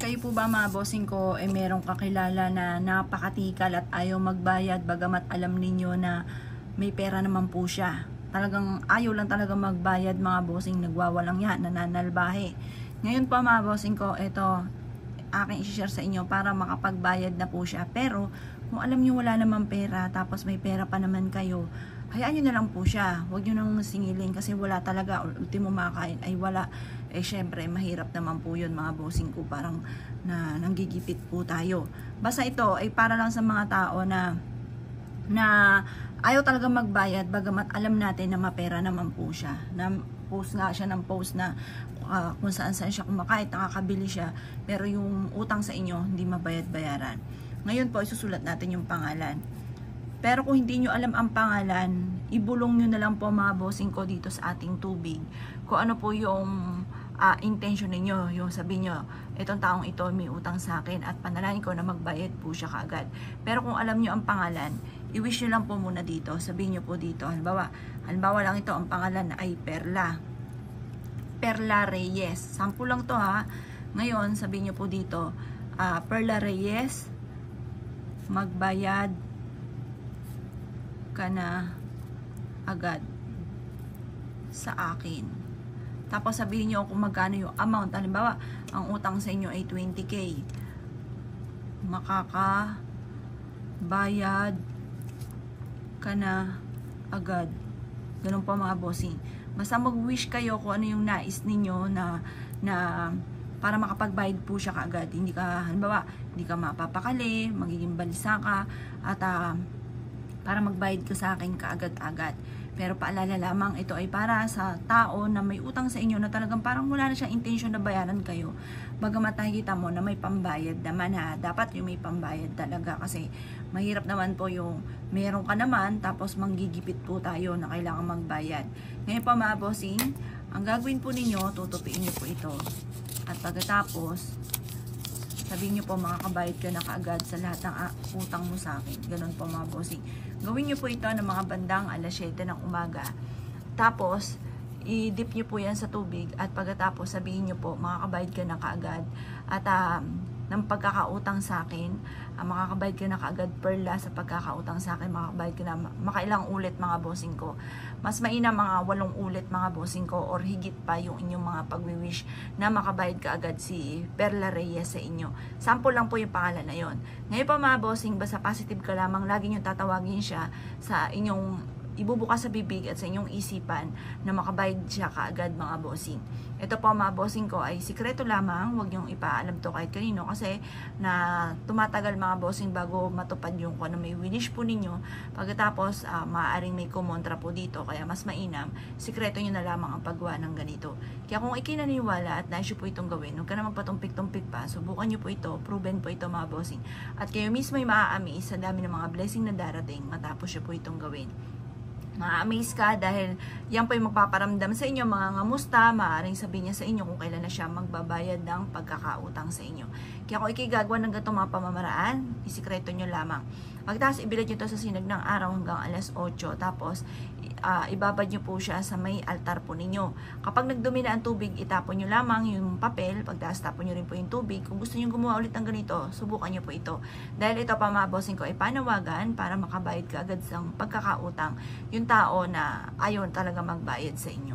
Kayo po ba mga bossing ko, eh merong kakilala na napakatikal at ayaw magbayad bagamat alam ninyo na may pera naman po siya. Talagang ayaw lang talaga magbayad mga bossing, nagwawalang yan, nananalbahe. Ngayon po mga bossing ko, ito, aking i-share sa inyo para makapagbayad na po siya. Pero, kung alam nyo wala namang pera, tapos may pera pa naman kayo, hayaan nyo na lang po siya. Huwag nyo nang singilin kasi wala talaga. Ultimo makain ay wala. Eh, syempre, mahirap naman po yun mga bossing ko. Parang na nanggigipit po tayo. Basta ito ay para lang sa mga tao na na ayaw talaga magbayad bagamat alam natin na mapera naman po siya. Na post nga siya ng post na uh, kung saan saan siya kumakain, nakakabili siya, pero yung utang sa inyo hindi mabayad-bayaran. Ngayon po, isusulat natin yung pangalan. Pero kung hindi nyo alam ang pangalan, ibulong nyo na lang po mga bossing ko dito sa ating tubig. Kung ano po yung uh, intention ninyo, yung sabi nyo, itong taong ito may utang sa akin at panalangin ko na magbayad po siya kaagad. Pero kung alam nyo ang pangalan, i-wish nyo lang po muna dito, sabihin nyo po dito, halimbawa, halimbawa lang ito, ang pangalan ay Perla. Perla Reyes. Sample lang to ha. Ngayon, sabihin nyo po dito, uh, Perla Reyes, magbayad ka na agad sa akin. Tapos sabihin nyo kung magkano yung amount. Halimbawa, ang utang sa inyo ay 20k. Makakabayad ka na agad. Ganun po mga bossing. Basta mag-wish kayo kung ano yung nais ninyo na, na para makapagbayad po siya kaagad. Hindi ka, halimbawa, hindi ka mapapakali, magiging balisa ka, at uh, para magbayad ka sa akin kaagad-agad. Pero paalala lamang, ito ay para sa tao na may utang sa inyo na talagang parang wala na siyang intention na bayaran kayo. Bagamat nakikita mo na may pambayad naman ha, dapat yung may pambayad talaga kasi mahirap naman po yung meron ka naman tapos manggigipit po tayo na kailangan magbayad. Ngayon pa mga bossing, ang gagawin po ninyo, tutupiin nyo po ito. At pagkatapos, sabihin nyo po makakabayad ka na kaagad sa lahat ng uh, utang mo sa akin. Ganun po mga bossing. Gawin nyo po ito ng mga bandang alas 7 ng umaga. Tapos, i-dip nyo po yan sa tubig at pagkatapos sabihin nyo po makakabayad ka na kaagad. At um, ng pagkakautang sa akin, uh, makakabayad ka na kaagad perla sa pagkakautang sa akin, makakabayad ka na makailang ulit mga bossing ko. Mas maina mga walong ulit mga bossing ko or higit pa yung inyong mga pagwi-wish na makabayad ka agad si Perla Reyes sa inyo. Sample lang po yung pangalan na yon. Ngayon pa mga bossing, basta positive ka lamang, lagi nyo tatawagin siya sa inyong ibubukas sa bibig at sa inyong isipan na makabayad siya kaagad mga bossing. Ito po mga bossing ko ay sikreto lamang, huwag niyong ipaalam to kahit kanino kasi na tumatagal mga bossing bago matupad yung kung ano may winish po ninyo. Pagkatapos, uh, maaaring may kumontra po dito kaya mas mainam, sikreto niyo na lamang ang paggawa ng ganito. Kaya kung ikinaniwala at nais po itong gawin, huwag ka na magpatumpik-tumpik pa, subukan niyo po ito, proven po ito mga bossing. At kayo mismo ay maaami sa dami ng mga blessing na darating matapos siya po itong gawin ma-amaze ka dahil yan po yung magpaparamdam sa inyo, mga ngamusta, maaaring sabihin niya sa inyo kung kailan na siya magbabayad ng pagkakautang sa inyo. Kaya kung ikigagawa ng ganitong mga pamamaraan, isikreto nyo lamang. Pagtas, ibilad nyo to sa sinag ng araw hanggang alas 8, tapos uh, ibabad nyo po siya sa may altar po ninyo. Kapag nagdumi na ang tubig, itapon nyo lamang yung papel, pagtas tapon nyo rin po yung tubig. Kung gusto nyo gumawa ulit ng ganito, subukan nyo po ito. Dahil ito pa mga bossing ko ay panawagan para makabayad ka agad sa pagkakautang yung tao na ayaw talaga magbayad sa inyo.